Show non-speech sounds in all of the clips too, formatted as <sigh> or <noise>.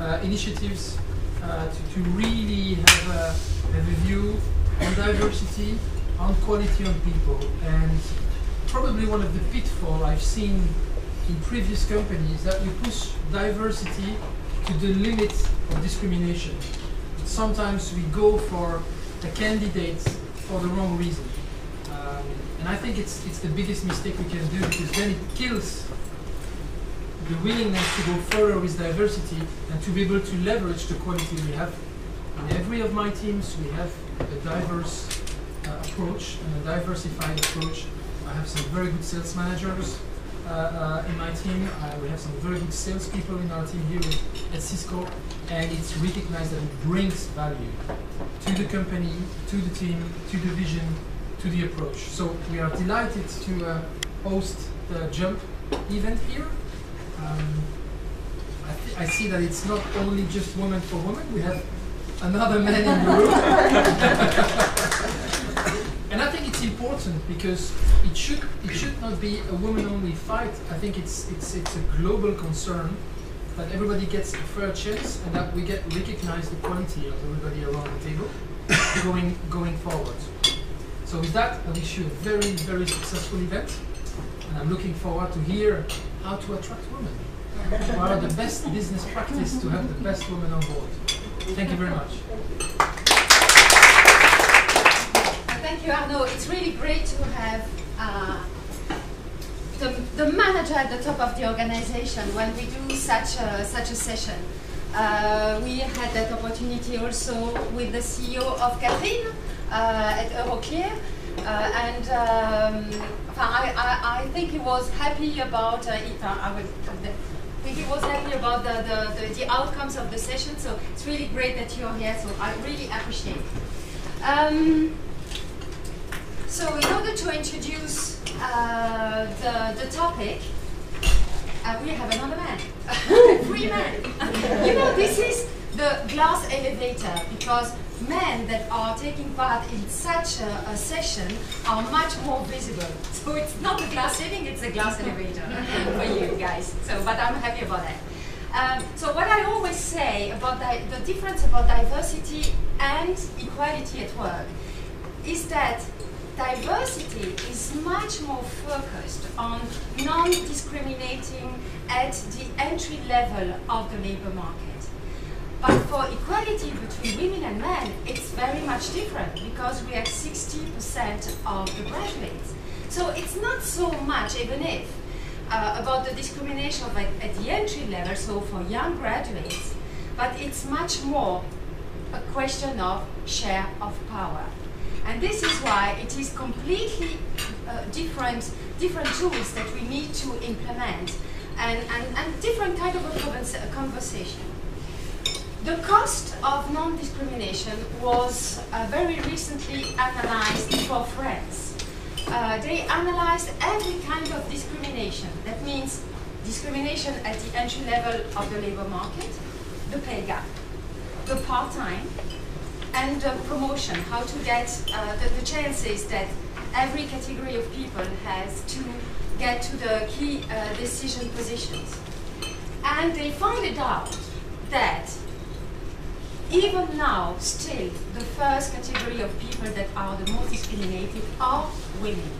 uh, initiatives uh, to, to really have a, have a view on diversity, on quality of people, and probably one of the pitfalls I've seen in previous companies that we push diversity to the limit of discrimination. Sometimes we go for a candidate for the wrong reason. Um, and I think it's, it's the biggest mistake we can do because then it kills the willingness to go further with diversity and to be able to leverage the quality we have. In every of my teams, we have a diverse uh, approach and a diversified approach. I have some very good sales managers uh, uh, in my team. Uh, we have some very good salespeople in our team here at Cisco, and it's recognized that it brings value to the company, to the team, to the vision, to the approach. So we are delighted to uh, host the Jump event here. Um, I, I, see that it's not only just women for women. We have another man in the room. <laughs> and I think it's important because it should it should not be a woman-only fight. I think it's it's it's a global concern that everybody gets a fair chance and that we get recognize the quality of everybody around the table <laughs> going going forward. So with that, I wish you a very very successful event, and I'm looking forward to hear how to attract women. what are the best business practice to have the best women on board? Thank you very much. Thank you, Arnaud. It's really great to have uh, the, the manager at the top of the organization when we do such a, such a session. Uh, we had that opportunity also with the CEO of Catherine uh, at Euroclear. Uh, and um, I, I, I, think he was happy about uh, it. I will, I think he was happy about the, the, the, the, outcomes of the session. So it's really great that you're here. So I really appreciate it. Um, so in order to introduce uh, the, the topic, uh, we have another man, <laughs> three men. <laughs> you know, this is the glass elevator because men that are taking part in such a, a, session are much more visible. <laughs> So it's not the glass ceiling, it's a glass elevator <laughs> for you guys. So, but I'm happy about that. Um, so what I always say about the difference about diversity and equality at work is that diversity is much more focused on non-discriminating at the entry level of the labor market. But for equality between women and men, it's very much different because we have 60% of the graduates. So it's not so much, even if, uh, about the discrimination at, at the entry level, so for young graduates, but it's much more a question of share of power. And this is why it is completely uh, different, different tools that we need to implement and, and, and different kind of a conversation. The cost of non-discrimination was uh, very recently analyzed for France. Uh, they analyzed every kind of discrimination. That means discrimination at the entry level of the labor market, the pay gap, the part-time, and the promotion, how to get uh, the, the, chances that every category of people has to get to the key uh, decision positions. And they found it out that even now, still, the first category of people that are the most discriminated are women.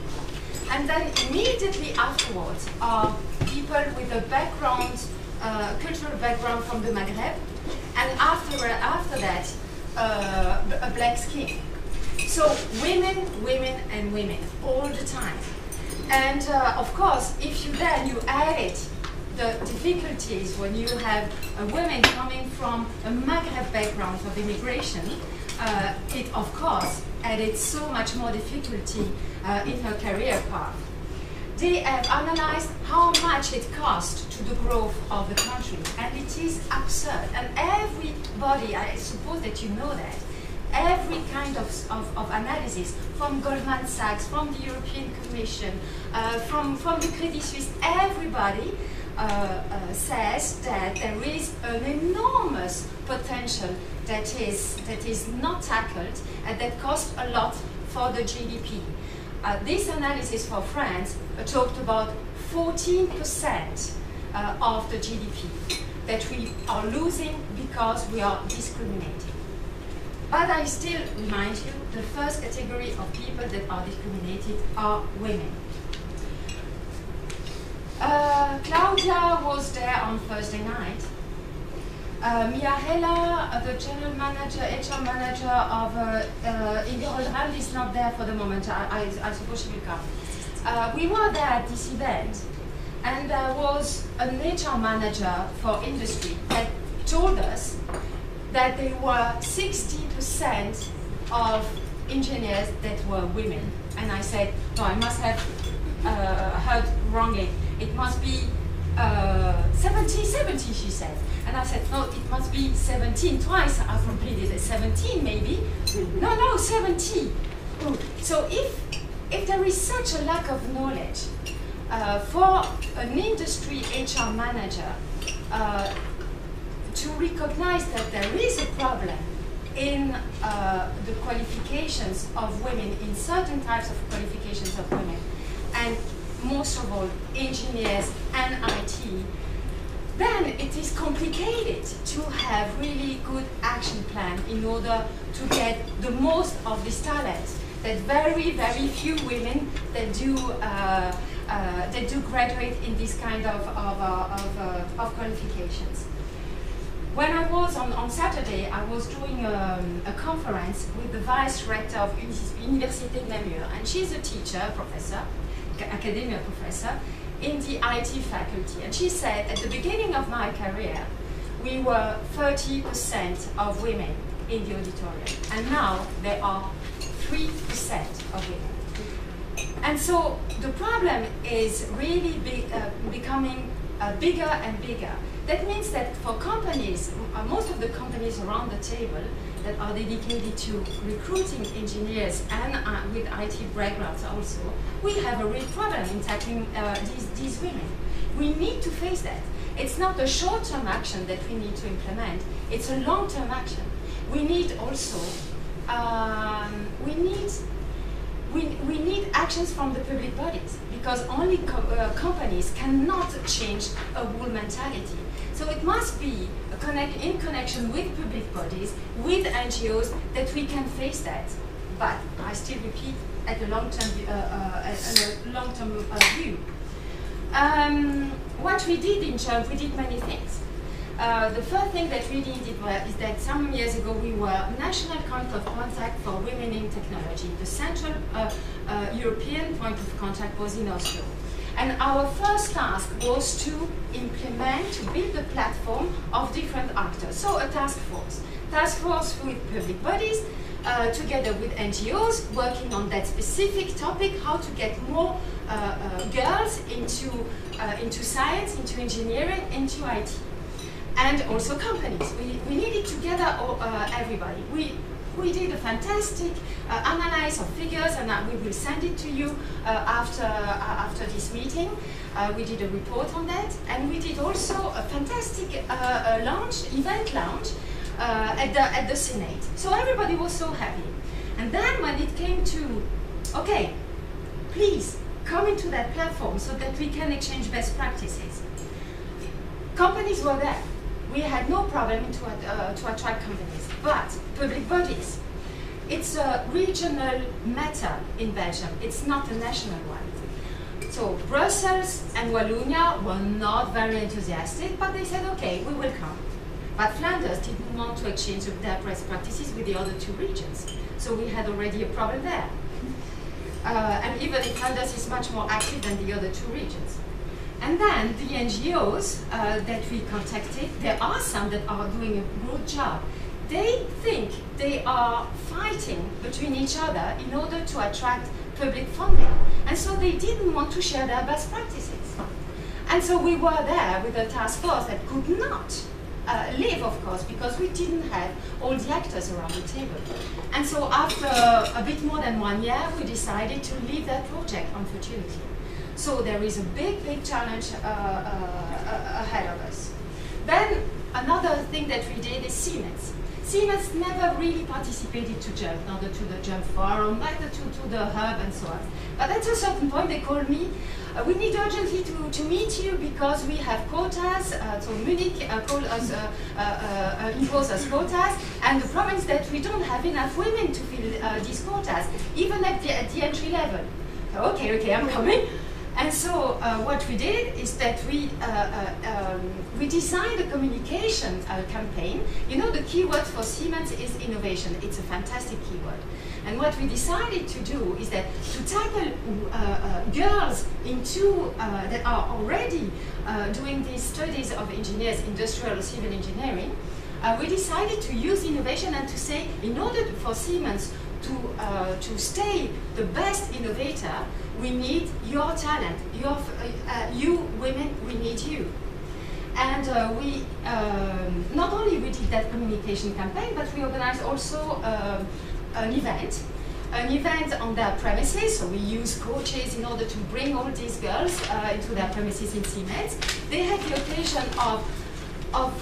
And then immediately afterwards are people with a background, uh, cultural background from the Maghreb, and after, after that, uh, a black skin. So women, women, and women, all the time. And uh, of course, if you then you add it the difficulties when you have a woman coming from a Maghreb background of immigration, uh, it of course added so much more difficulty uh, in her career path. They have analyzed how much it cost to the growth of the country, and it is absurd. And everybody, I suppose that you know that, every kind of, of, of, analysis from Goldman Sachs, from the European Commission, uh, from, from the Credit Suisse, everybody says that there is an enormous potential that is, that is not tackled and that costs a lot for the GDP. Uh, this analysis for France uh, talked about 14% uh, of the GDP. that we are losing because we are discriminating. But I still remind you, the first category of people that are discriminated are women. Uh, Claudia was there on Thursday night. Uh, Mia Hela, uh, the general manager, HR manager of uh, uh, is not there for the moment. I, I, I suppose she will come. Uh, we were there at this event, and there was an HR manager for industry that told us that there were 60% of engineers that were women. And I said, no, I must have uh, heard wrongly. It must be uh, 70, 70, she said. And I said, no, it must be 17. Twice I completed it. 17 maybe. No, no, 70. So if, if there is such a lack of knowledge uh, for an industry HR manager uh, to recognize that there is a problem in uh, the qualifications of women, in certain types of qualifications of women, and most of all, engineers and IT, then it is complicated to have really good action plan in order to get the most of this talent that very, very few women that do uh, uh, that do graduate in this kind of, of, uh, of, uh, of qualifications. When I was on, on Saturday, I was doing um, a conference with the vice rector of Université de Namur, and she's a teacher, professor, academia professor, in the IT faculty. And she said, at the beginning of my career, we were 30% of women in the auditorium, and now there are 3% of women. And so the problem is really be, uh, becoming uh, bigger and bigger. That means that for companies, uh, most of the companies around the table that are dedicated to recruiting engineers and uh, with IT backgrounds also, we have a real problem in tackling uh, these, these women. We need to face that. It's not a short-term action that we need to implement, it's a long-term action. We need also, um, we need we, we need actions from the public bodies because only co uh, companies cannot change a whole mentality. So it must be connect, in connection with public bodies, with NGOs, that we can face that. But I still repeat, at a long-term uh, uh, long-term uh, view. Um, what we did in JUMP, we did many things. Uh, the first thing that we did is that some years ago we were national point of contact for women in technology. The central uh, uh, European point of contact was in Oslo. And our first task was to implement, to build a platform of different actors. So a task force. Task force with public bodies, uh, together with NGOs, working on that specific topic, how to get more uh, uh, girls into, into science, into engineering, into IT and also companies. We, we needed together uh, everybody. We, we did a fantastic uh, analysis of figures and uh, we will send it to you uh, after, uh, after this meeting. Uh, we did a report on that and we did also a fantastic launch, event launch at, the, at the Senate. So everybody was so happy. And then when it came to, okay, please come into that platform so that we can exchange best practices. Companies were there we had no problem to, uh, to attract companies. But public bodies, it's a regional matter in Belgium. It's not a national one. So Brussels and Wallonia were not very enthusiastic, but they said, okay, we will come. But Flanders didn't want to exchange their best practices with the other two regions. So we had already a problem there. Uh, and even if Flanders is much more active than the other two regions. And then the NGOs uh, that we contacted, there are some that are doing a good job. They think they are fighting between each other in order to attract public funding. And so they didn't want to share their best practices. And so we were there with a task force that could not uh, live, of course, because we didn't have all the actors around the table. And so after a bit more than one year, we decided to leave that project, unfortunately. So there is a big, big challenge uh, uh, ahead of us. Then another thing that we did is Siemens. Siemens never really participated to JUMP, neither to the JUMP forum, neither to, to the hub and so on. But at a certain point they called me, uh, we need urgently to, to meet you because we have quotas, uh, so Munich uh, called us, uh, uh, uh, imposed us quotas, and the problem is that we don't have enough women to fill these quotas, even at the, at the entry level. So, okay, okay, I'm coming. And so uh, what we did is that we, uh, uh, um, we designed a communication uh, campaign. You know, the keyword for Siemens is innovation. It's a fantastic keyword. And what we decided to do is that to tackle uh, uh, girls into, that are already doing these studies of engineers, industrial civil engineering, we decided to use innovation and to say, in order for Siemens to, to stay the best innovator, we need your talent. Your, uh, you women, we need you. And uh, we, um, not only we did that communication campaign, but we organized also uh, an event. An event on their premises, so we use coaches in order to bring all these girls uh, into their premises in Siemens. They had the occasion of of,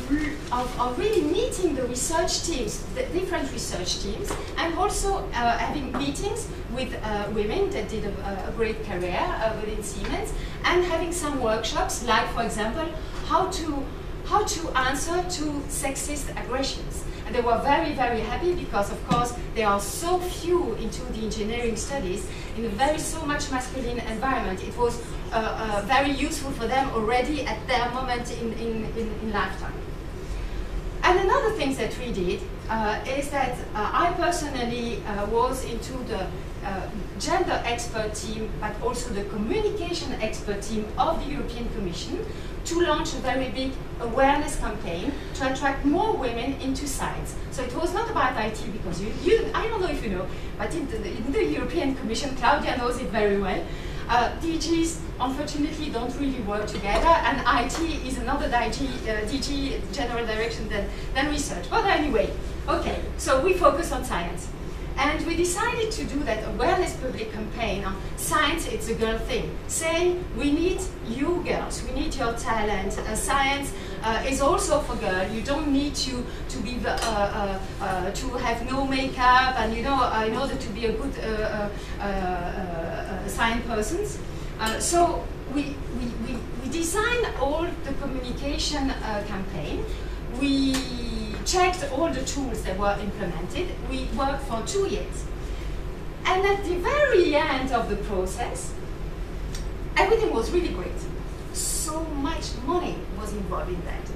of, of, really meeting the research teams, the different research teams, and also uh, having meetings with uh, women that did a, a great career uh, within Siemens, and having some workshops, like, for example, how to, how to answer to sexist aggressions. And they were very, very happy because, of course, there are so few into the engineering studies in a very so much masculine environment. It was uh, uh, very useful for them already at their moment in, in, in, in lifetime. And another thing that we did uh, is that uh, I personally was into the gender expert team, but also the communication expert team of the European Commission to launch a very big awareness campaign to attract more women into science. So it was not about IT because you, you I don't know if you know, but in the, in the European Commission, Claudia knows it very well, uh, DGs unfortunately don't really work together, and IT is another DG, uh, DG general direction than, than research. But anyway, okay, so we focus on science. And we decided to do that awareness public campaign on science, it's a girl thing. Saying, we need you girls, we need your talent. Uh, science uh, is also for girls. You don't need to, to, be, uh, uh, uh to have no makeup and, you know, uh, in order to be a good science person. so we, we, we, we design all the communication campaign. We checked all the tools that were implemented. We worked for two years. And at the very end of the process, everything was really great. So much money was involved in that.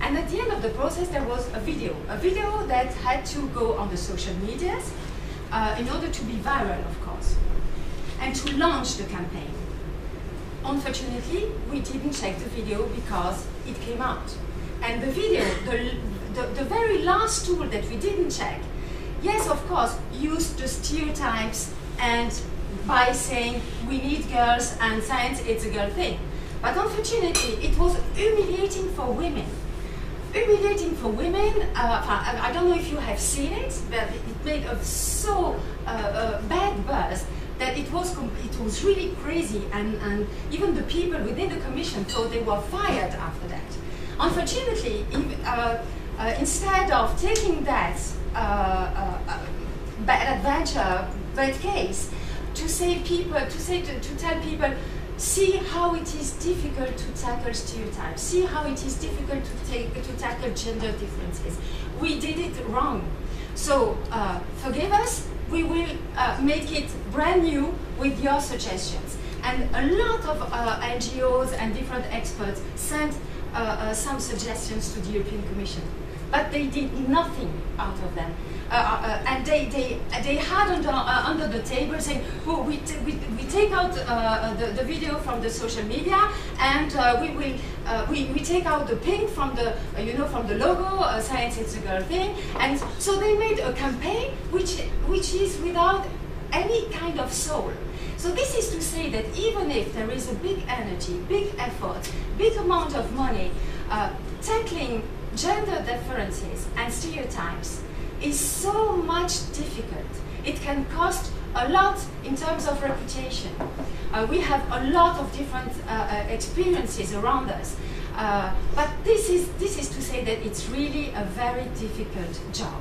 And at the end of the process, there was a video, a video that had to go on the social medias uh, in order to be viral, of course, and to launch the campaign. Unfortunately, we didn't check the video because it came out. And the video, the, the, the very last tool that we didn't check, yes, of course, used the stereotypes and by saying we need girls and science, it's a girl thing. But unfortunately, it was humiliating for women. Humiliating for women, uh, I don't know if you have seen it, but it made a so uh, uh, bad buzz that it was it was really crazy, and, and even the people within the commission thought they were fired after that. Unfortunately, uh, uh, instead of taking that uh, uh, uh, bad adventure, bad case, to say people, to say to, to tell people, see how it is difficult to tackle stereotypes, see how it is difficult to take to tackle gender differences. We did it wrong. So uh, forgive us. We will uh, make it brand new with your suggestions. And a lot of uh, NGOs and different experts sent some suggestions to the European Commission but they did nothing out of them. Uh, uh, uh and they, they, they had under, uh, under the table saying, well, we, we, we take out uh, the, the video from the social media and we will we, we take out the pink from the you know from the logo science is a girl thing and so they made a campaign which which is without any kind of soul so this is to say that even if there is a big energy, big effort, big amount of money, uh, tackling gender differences and stereotypes is so much difficult. It can cost a lot in terms of reputation. Uh, we have a lot of different uh, uh experiences around us. Uh, but this is, this is to say that it's really a very difficult job.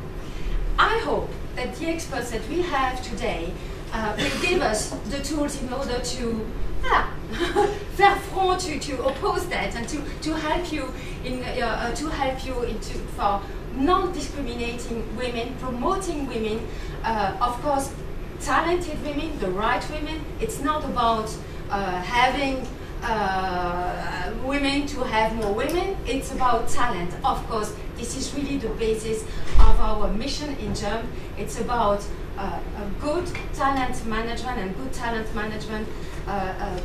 I hope that the experts that we have today uh, will give us the tools in order to ah, <laughs> faire front to, to oppose that and to, to help you in uh, uh, to help you into for non-discriminating women, promoting women, uh, of course, talented women, the right women. It's not about uh, having uh, women to have more women. It's about talent. Of course, this is really the basis of our mission in JUMP. It's about uh, good talent management, and good talent management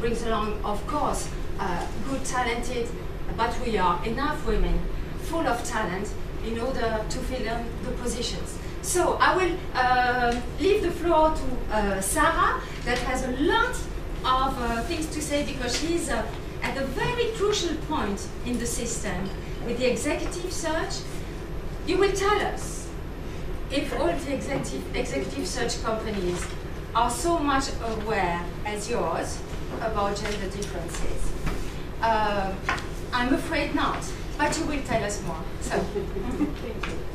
brings along, of course, uh, good talented, but we are enough women full of talent in order to fill in the positions. So I will uh, leave the floor to uh, Sarah that has a lot of uh, things to say because she's uh, at a very crucial point in the system with the executive search. You will tell us if all the executive, executive search companies are so much aware as yours about gender differences. Uh, I'm afraid not, but you will tell us more. So. <laughs>